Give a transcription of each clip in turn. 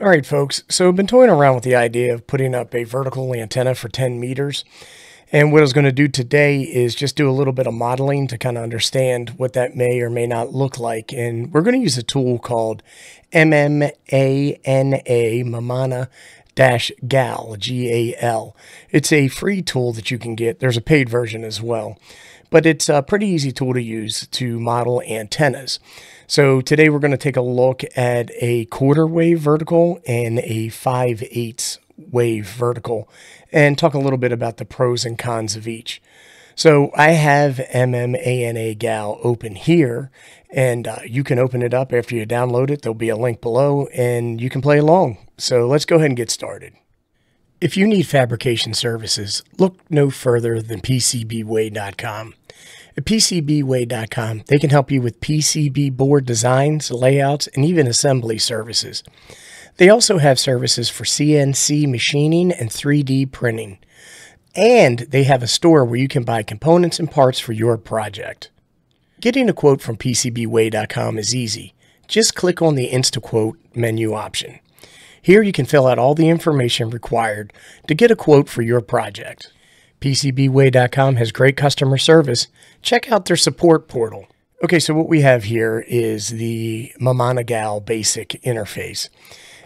All right, folks. So I've been toying around with the idea of putting up a vertical antenna for 10 meters. And what I was going to do today is just do a little bit of modeling to kind of understand what that may or may not look like. And we're going to use a tool called MMANA, Mamana dash gal g-a-l it's a free tool that you can get there's a paid version as well but it's a pretty easy tool to use to model antennas so today we're going to take a look at a quarter wave vertical and a 5 eighths wave vertical and talk a little bit about the pros and cons of each. So I have MMANA Gal open here and uh, you can open it up after you download it. There'll be a link below and you can play along. So let's go ahead and get started. If you need fabrication services, look no further than PCBWay.com. At PCBWay.com, they can help you with PCB board designs, layouts, and even assembly services. They also have services for CNC machining and 3D printing. And they have a store where you can buy components and parts for your project. Getting a quote from PCBWay.com is easy. Just click on the InstaQuote menu option. Here you can fill out all the information required to get a quote for your project. PCBWay.com has great customer service. Check out their support portal. Okay, so what we have here is the MMANA-GAL basic interface.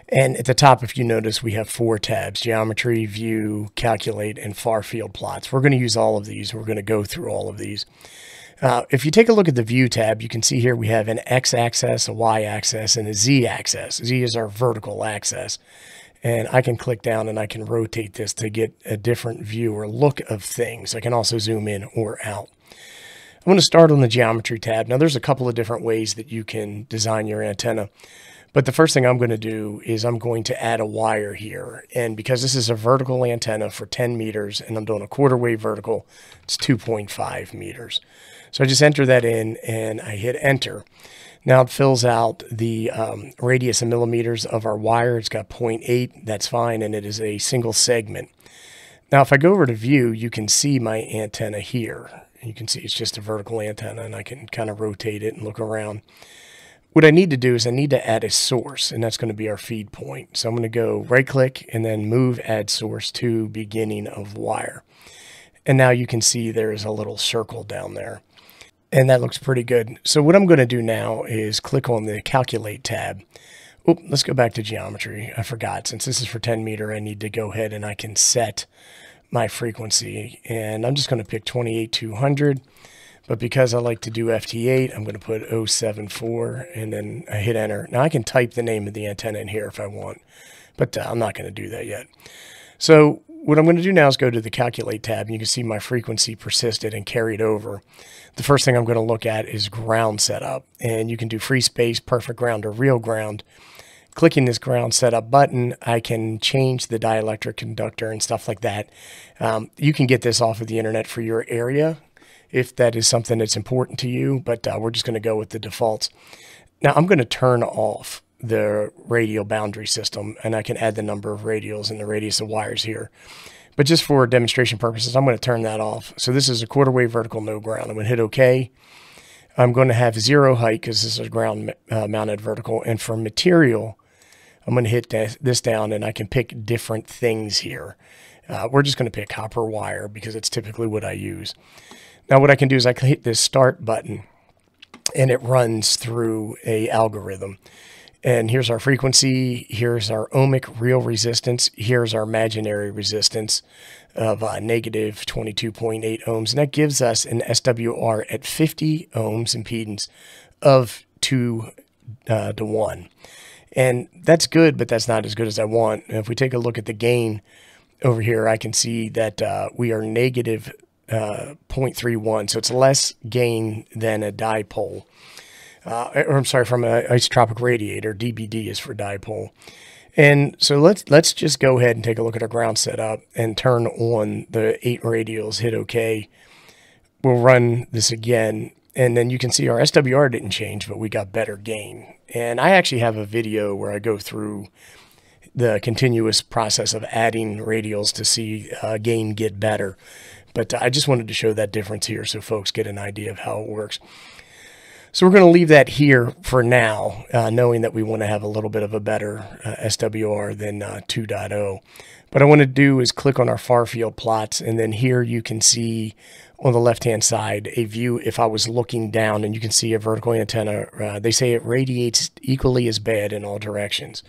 And at the top, if you notice, we have four tabs, geometry, view, calculate, and far field plots. We're going to use all of these. We're going to go through all of these. Uh, if you take a look at the view tab, you can see here we have an X axis, a Y axis, and a Z axis. Z is our vertical axis and I can click down and I can rotate this to get a different view or look of things. I can also zoom in or out. I'm going to start on the geometry tab. Now there's a couple of different ways that you can design your antenna. But the first thing I'm going to do is I'm going to add a wire here. And because this is a vertical antenna for 10 meters and I'm doing a quarter wave vertical, it's 2.5 meters. So I just enter that in and I hit enter. Now it fills out the um, radius in millimeters of our wire. It's got 0.8, that's fine, and it is a single segment. Now if I go over to view, you can see my antenna here. You can see it's just a vertical antenna and I can kind of rotate it and look around. What I need to do is I need to add a source and that's going to be our feed point. So I'm going to go right click and then move add source to beginning of wire. And now you can see there's a little circle down there and that looks pretty good. So what I'm going to do now is click on the calculate tab. Oop, let's go back to geometry. I forgot since this is for 10 meter, I need to go ahead and I can set my frequency and I'm just going to pick 28200. But because I like to do FT8, I'm going to put 074 and then I hit enter. Now I can type the name of the antenna in here if I want, but uh, I'm not going to do that yet. So what I'm going to do now is go to the calculate tab and you can see my frequency persisted and carried over. The first thing I'm going to look at is ground setup and you can do free space, perfect ground or real ground. Clicking this ground setup button, I can change the dielectric conductor and stuff like that. Um, you can get this off of the internet for your area if that is something that's important to you, but uh, we're just going to go with the defaults. Now I'm going to turn off the radial boundary system and I can add the number of radials and the radius of wires here. But just for demonstration purposes, I'm going to turn that off. So this is a quarter wave vertical, no ground. I'm going to hit OK. I'm going to have zero height because this is a ground uh, mounted vertical. And for material, I'm going to hit this down and I can pick different things here. Uh, we're just going to pick copper wire because it's typically what I use. Now what I can do is I can hit this start button and it runs through a algorithm. And here's our frequency. Here's our ohmic real resistance. Here's our imaginary resistance of uh, negative 22.8 ohms. And that gives us an SWR at 50 ohms impedance of 2 uh, to 1. And that's good, but that's not as good as I want. And if we take a look at the gain over here, I can see that uh, we are negative, uh, 0.31. So it's less gain than a dipole uh, or I'm sorry, from an isotropic radiator. dBd is for dipole. And so let's let's just go ahead and take a look at our ground setup and turn on the eight radials, hit OK. We'll run this again, and then you can see our SWR didn't change, but we got better gain. And I actually have a video where I go through the continuous process of adding radials to see uh, gain get better. But I just wanted to show that difference here so folks get an idea of how it works. So we're going to leave that here for now, uh, knowing that we want to have a little bit of a better uh, SWR than uh, 2.0. What I want to do is click on our far field plots, and then here you can see on the left-hand side a view if I was looking down, and you can see a vertical antenna. Uh, they say it radiates equally as bad in all directions.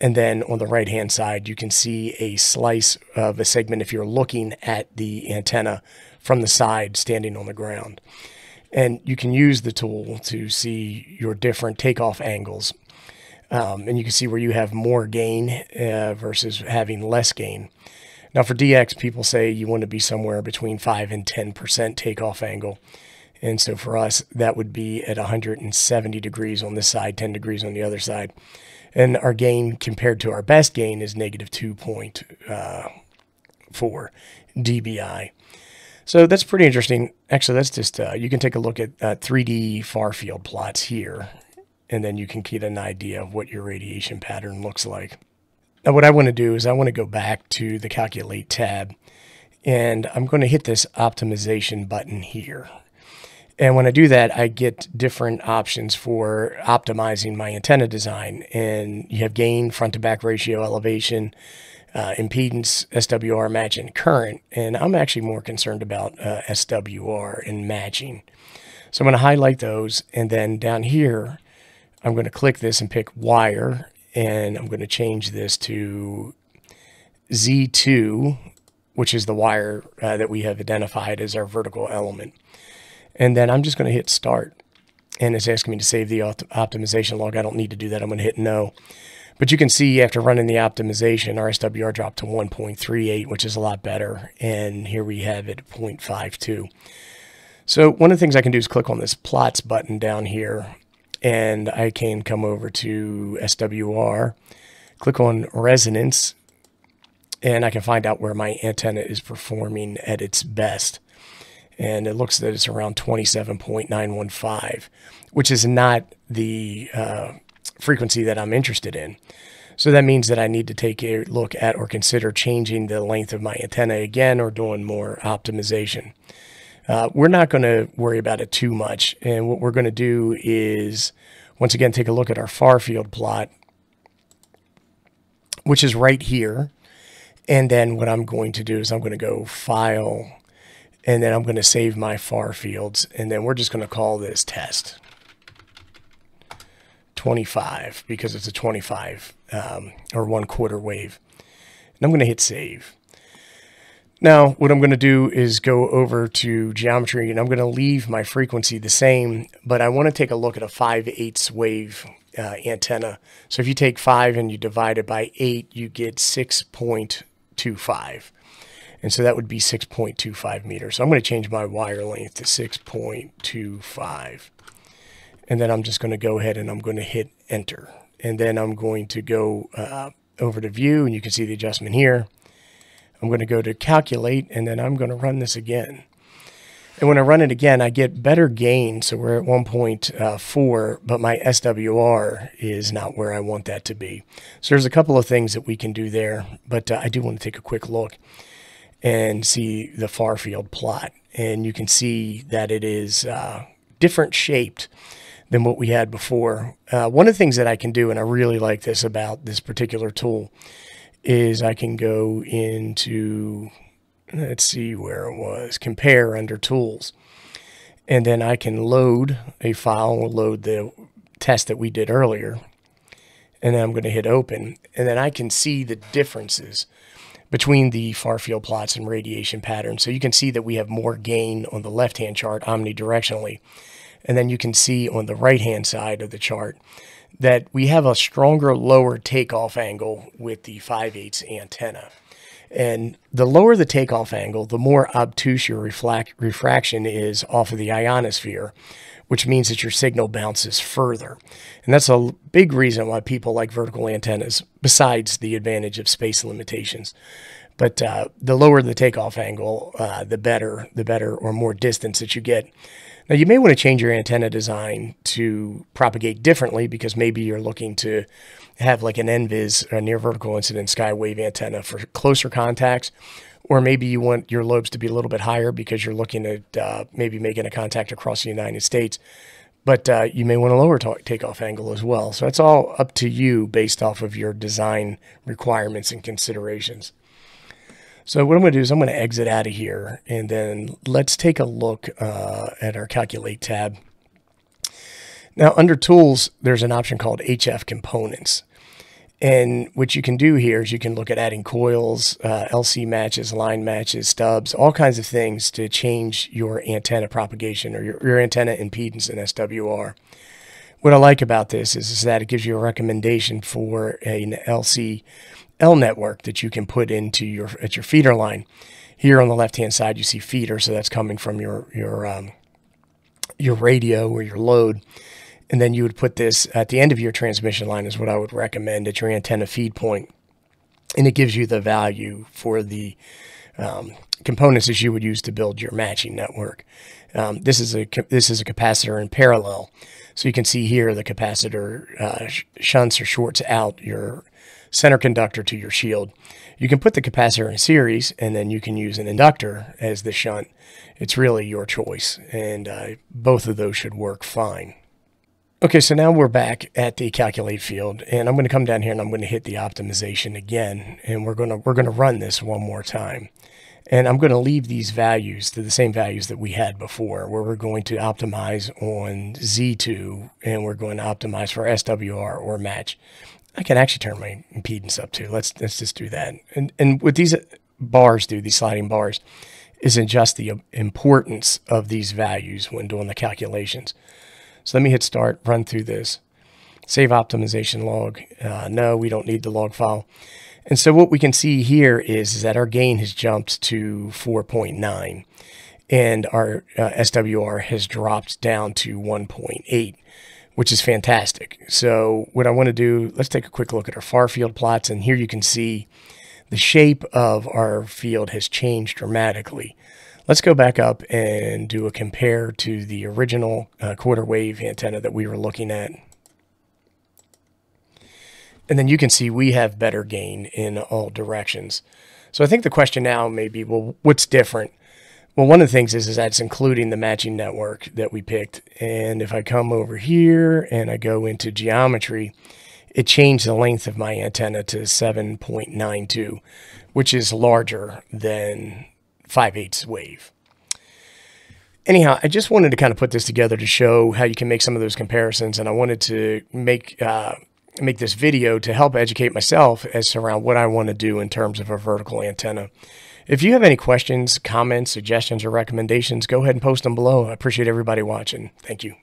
And then on the right-hand side, you can see a slice of a segment if you're looking at the antenna from the side standing on the ground. And you can use the tool to see your different takeoff angles. Um, and you can see where you have more gain uh, versus having less gain. Now for DX, people say you want to be somewhere between 5 and 10% takeoff angle. And so for us, that would be at 170 degrees on this side, 10 degrees on the other side. And our gain compared to our best gain is negative 2.4 uh, dBi. So that's pretty interesting. Actually, that's just, uh, you can take a look at uh, 3D far field plots here, and then you can get an idea of what your radiation pattern looks like. Now, what I want to do is I want to go back to the Calculate tab, and I'm going to hit this optimization button here. And when I do that, I get different options for optimizing my antenna design. And you have gain, front to back ratio, elevation, uh, impedance, SWR matching current. And I'm actually more concerned about uh, SWR and matching. So I'm going to highlight those. And then down here, I'm going to click this and pick wire. And I'm going to change this to Z2, which is the wire uh, that we have identified as our vertical element. And then I'm just going to hit start. And it's asking me to save the optimization log. I don't need to do that. I'm going to hit no. But you can see after running the optimization, our SWR dropped to 1.38, which is a lot better. And here we have it 0.52. So one of the things I can do is click on this plots button down here and I can come over to SWR, click on resonance, and I can find out where my antenna is performing at its best. And it looks that it's around 27.915, which is not the uh, frequency that I'm interested in. So that means that I need to take a look at or consider changing the length of my antenna again or doing more optimization. Uh, we're not going to worry about it too much. And what we're going to do is, once again, take a look at our far field plot, which is right here. And then what I'm going to do is I'm going to go File, and then I'm going to save my far fields. And then we're just going to call this test. 25 because it's a 25 um, or one quarter wave. And I'm going to hit save. Now, what I'm going to do is go over to geometry and I'm going to leave my frequency the same, but I want to take a look at a 5 eighths wave uh, antenna. So if you take 5 and you divide it by 8, you get 6.25. And so that would be 6.25 meters. So I'm going to change my wire length to 6.25. And then I'm just going to go ahead and I'm going to hit enter. And then I'm going to go uh, over to view and you can see the adjustment here. I'm going to go to calculate and then I'm going to run this again. And when I run it again, I get better gain. So we're at 1.4, but my SWR is not where I want that to be. So there's a couple of things that we can do there, but uh, I do want to take a quick look and see the far field plot. And you can see that it is uh, different shaped than what we had before. Uh, one of the things that I can do, and I really like this about this particular tool, is I can go into, let's see where it was, compare under tools. And then I can load a file, load the test that we did earlier. And then I'm going to hit open. And then I can see the differences between the far field plots and radiation patterns. So you can see that we have more gain on the left-hand chart omnidirectionally and then you can see on the right hand side of the chart that we have a stronger lower takeoff angle with the 5 8 antenna. And the lower the takeoff angle, the more obtuse your refraction is off of the ionosphere, which means that your signal bounces further. And that's a big reason why people like vertical antennas, besides the advantage of space limitations. But uh, the lower the takeoff angle, uh, the better, the better or more distance that you get. Now, you may want to change your antenna design to propagate differently because maybe you're looking to have like an NVIS, a near vertical incident skywave antenna for closer contacts. Or maybe you want your lobes to be a little bit higher because you're looking at uh, maybe making a contact across the United States. but uh, you may want a lower takeoff angle as well. So that's all up to you based off of your design requirements and considerations. So what I'm going to do is I'm going to exit out of here and then let's take a look uh, at our calculate tab. Now under tools, there's an option called HF components. And what you can do here is you can look at adding coils, uh, LC matches, line matches, stubs, all kinds of things to change your antenna propagation or your, your antenna impedance in SWR. What I like about this is, is that it gives you a recommendation for an LC L network that you can put into your at your feeder line. Here on the left hand side, you see feeder, so that's coming from your your um, your radio or your load and then you would put this at the end of your transmission line is what I would recommend at your antenna feed point. And it gives you the value for the um, components that you would use to build your matching network. Um, this is a this is a capacitor in parallel, so you can see here the capacitor uh, shunts or shorts out your center conductor to your shield. You can put the capacitor in series, and then you can use an inductor as the shunt. It's really your choice, and uh, both of those should work fine. Okay, so now we're back at the calculate field and I'm going to come down here and I'm going to hit the optimization again and we're going to we're going to run this one more time. And I'm going to leave these values to the same values that we had before where we're going to optimize on Z2 and we're going to optimize for SWR or match. I can actually turn my impedance up too. Let's let's just do that. And and what these bars do, these sliding bars, is adjust the importance of these values when doing the calculations. So let me hit start, run through this. Save optimization log. Uh, no, we don't need the log file. And so what we can see here is, is that our gain has jumped to 4.9 and our uh, SWR has dropped down to 1.8, which is fantastic. So what I want to do, let's take a quick look at our far field plots. And here you can see the shape of our field has changed dramatically. Let's go back up and do a compare to the original uh, quarter wave antenna that we were looking at. And then you can see we have better gain in all directions. So I think the question now may be, well, what's different? Well, one of the things is, is that it's including the matching network that we picked. And if I come over here and I go into geometry, it changed the length of my antenna to 7.92, which is larger than 5 eighths wave. Anyhow, I just wanted to kind of put this together to show how you can make some of those comparisons, and I wanted to make uh, make this video to help educate myself as to around what I want to do in terms of a vertical antenna. If you have any questions, comments, suggestions, or recommendations, go ahead and post them below. I appreciate everybody watching. Thank you.